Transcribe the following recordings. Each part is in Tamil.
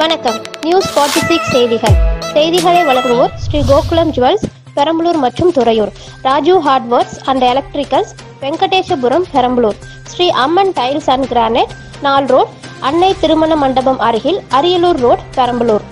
வணக்கம். நியூஸ் 46 சிக்ஸ் செய்திகள். செய்திகளை வழங்குவோர் ஸ்ரீ கோகுலம் ஜுவல்ஸ் பெரம்பலூர் மற்றும் Thuraiyur. Raju hardwares and electricals Venkatesapuram Perambalur. Sri Amman tiles and granite நால் ரோட் அன்னை திருமண மண்டபம் அருகில் அரியலூர் ரோட் பெரம்பலூர்.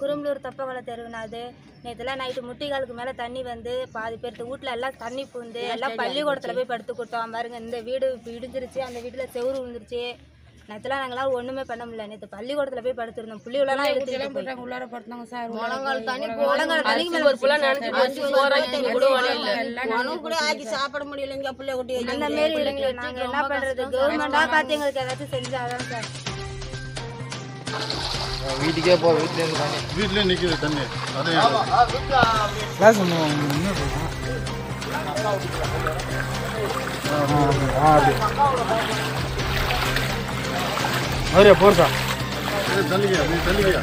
குரும்பலூர் தப்பகுள தெருவுனா அது நேற்றுலாம் நைட்டு முட்டிகாலுக்கு மேலே தண்ணி வந்து பாதி பேர்த்து வீட்டில் எல்லாம் தண்ணி பூந்து எல்லாம் பள்ளிக்கூடத்தில் போய் படுத்து கொடுத்தோம் பாருங்க இந்த வீடு இப்போ இடிஞ்சிருச்சு அந்த வீட்டில் செவுரு விழுந்துருச்சு. நேற்றுலாம் நாங்களாம் ஒன்றுமே பண்ண முடியல. நேற்று பள்ளிக்கூடத்தில் போய் படுத்துருந்தோம். புள்ளிகளெல்லாம் எடுத்துக்கிட்டு போய் உள்ளார படுத்தாங்க சார். முழங்கால் தண்ணி ஒரு புள்ள கூட ஆக்கி சாப்பிட முடியலைங்க பிள்ளை குட்டி அந்த மாரி இல்லைங்க நாங்கள் என்ன பண்ணுறது கவர்மெண்ட்டாக பார்த்து எங்களுக்கு ஏதாச்சும் செஞ்சாதான் சார். வீட்டுக்கே போ வீட்டுல இருந்து தண்ணி. வீட்லயே நிக்குது தண்ணி. அதே மதுரை போறதா இது தள்ளிக்கையா நீ தள்ளிக்கையா?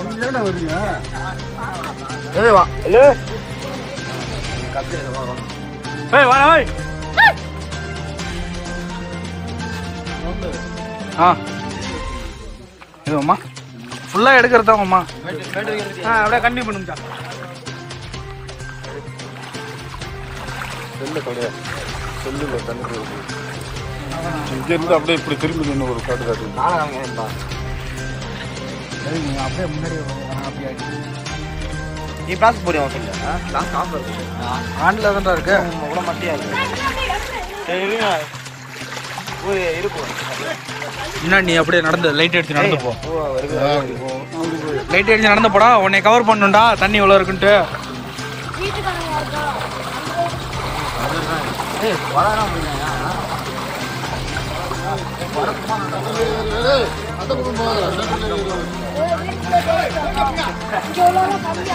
உள்ள தண்ணி வந்துருச்சா ஏய் வா. ஏய் ஆ. இதுமா ஃபுல்லாக எடுக்கிறதாங்கம்மா ஆ அப்படியே கண்டினியூ பண்ணுங்கச்சா செல்ல கிடையாது செல்லுல தண்ணி போகுது இங்க இருந்து அப்படியே இப்படி திரும்பி நின்று ஒரு காட்டு காட்டு அப்படியே முன்னாடி அப்படியே நீ பிளாஸ் போறியா சொல்லு பிளாஸ் ஆஃப் இருக்கு ஆண்டில் தான்டா இருக்கு கூட மட்டியா இருக்கு ஒரு இருக்கும் முன்னாடி நீ அப்படியே நடந்து லைட் அடிச்சு நடந்து போ லைட் அடிச்சு நடந்து போடா உன்னை கவர் பண்ணுண்டா தண்ணி எவ்வளோ இருக்குன்ட்டு அந்த 이제 올라가 밥이야.